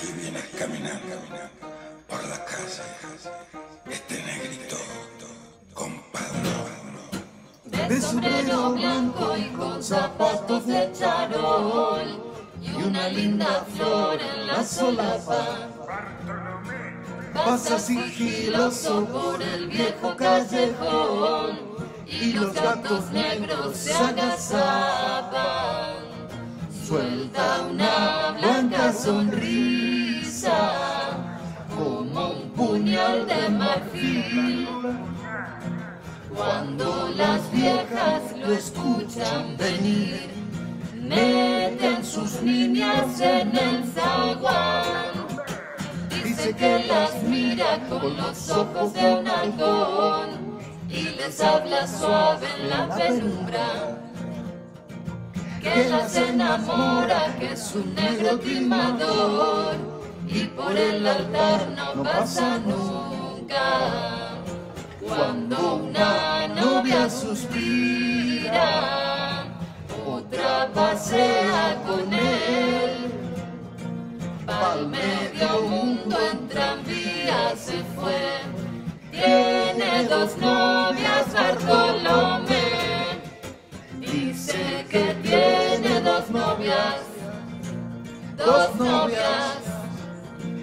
Ahí viene caminando por la calle este negrito, compadre. De sombrero blanco y con zapatos de charol y una linda flor en la solapa. Pasa sigiloso por el viejo callejón y los gatos negros se agazapan. Suelta una blanca sonrisa como un puñal de marfil. Cuando las viejas lo escuchan venir, meten sus niñas en el zaguán. Dice que las mira con los ojos de un halcón y les habla suave en la penumbra. Que las enamora, que es un negro timador y por el altar no pasa nunca. Cuando una novia suspira, otra pasea con él. Pa'l medio mundo en tranvía se fue. Tiene dos novias, Bartolomé. Dice que tiene dos novias,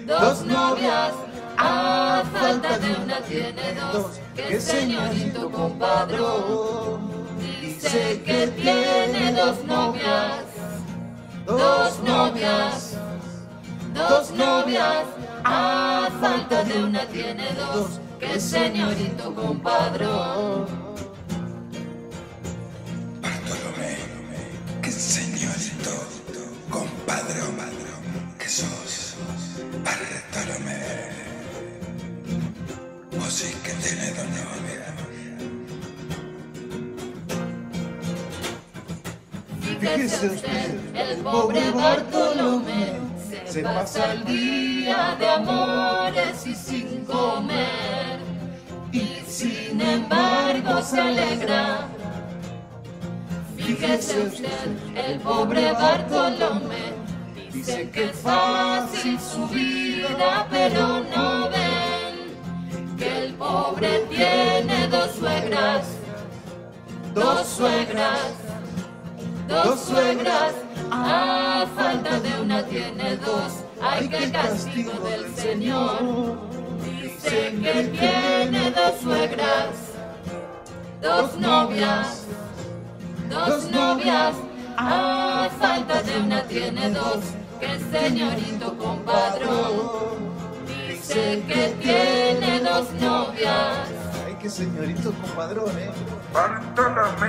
dos novias. A falta de una tiene dos, que señorito compadrón. Dice que tiene dos novias, dos novias, dos novias. A falta de una tiene dos, que señorito compadrón. Bartolomé, que señorito, Fíjese usted, el pobre Bartolomé se pasa el día de amores y sin comer. Y sin embargo se alegra. Fíjese usted, el pobre Bartolomé dice que es fácil su vida, pero no el pobre tiene dos suegras, dos suegras. Dos suegras, a falta de una tiene dos, ay que castigo del Señor. Dice que tiene dos suegras, dos novias, dos novias, a falta de una tiene dos, que señorito compadrón. Dice que tiene dos novias. Ay, qué señorito compadrón, ¿eh? Bartolomé.